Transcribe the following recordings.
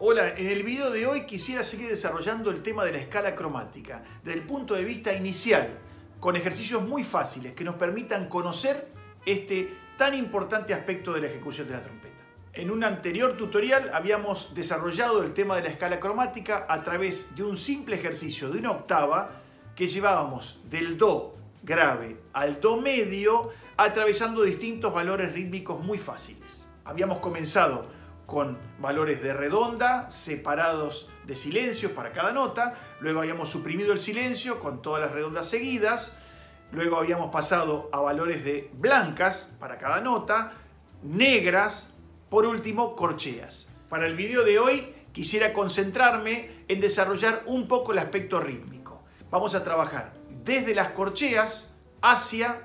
Hola, en el video de hoy quisiera seguir desarrollando el tema de la escala cromática desde el punto de vista inicial, con ejercicios muy fáciles que nos permitan conocer este tan importante aspecto de la ejecución de la trompeta. En un anterior tutorial habíamos desarrollado el tema de la escala cromática a través de un simple ejercicio de una octava que llevábamos del Do grave al Do medio atravesando distintos valores rítmicos muy fáciles. Habíamos comenzado con valores de redonda separados de silencios para cada nota, luego habíamos suprimido el silencio con todas las redondas seguidas, luego habíamos pasado a valores de blancas para cada nota, negras, por último corcheas. Para el video de hoy quisiera concentrarme en desarrollar un poco el aspecto rítmico. Vamos a trabajar desde las corcheas hacia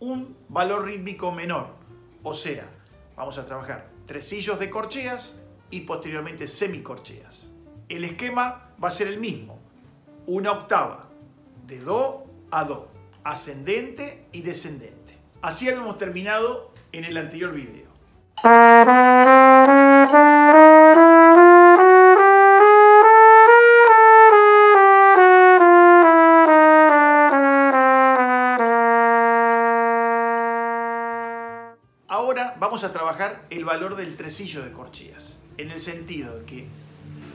un valor rítmico menor, o sea, vamos a trabajar tresillos de corcheas y posteriormente semicorcheas. El esquema va a ser el mismo, una octava de Do a Do, ascendente y descendente. Así habíamos terminado en el anterior video. Ahora vamos a trabajar el valor del tresillo de corcheas, en el sentido de que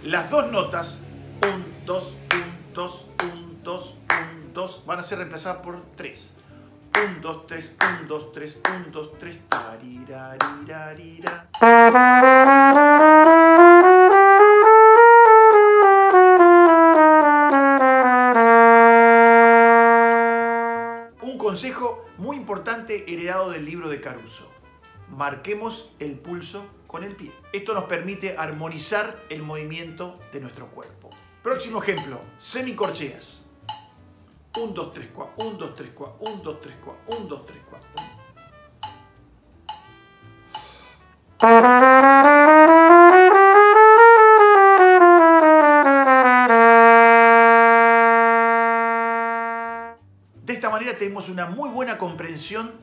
las dos notas, 1, 2, 1, 2, 1, 2, 1, 2, van a ser reemplazadas por 3. 1, 2, 3, 1, 2, 3, 1, 2, 3, tarirarirarira. Un consejo muy importante heredado del libro de Caruso. Marquemos el pulso con el pie. Esto nos permite armonizar el movimiento de nuestro cuerpo. Próximo ejemplo, semicorcheas. 1, 2, 3, 4, 1, 2, 3, 4, 1, 2, 3, 4, 1, 2, 3, 4. De esta manera tenemos una muy buena comprensión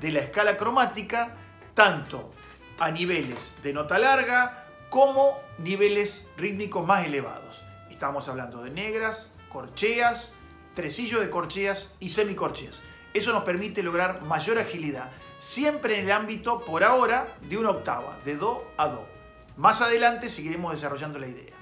de la escala cromática, tanto a niveles de nota larga como niveles rítmicos más elevados. Estamos hablando de negras, corcheas, tresillo de corcheas y semicorcheas. Eso nos permite lograr mayor agilidad, siempre en el ámbito, por ahora, de una octava, de Do a Do. Más adelante seguiremos desarrollando la idea.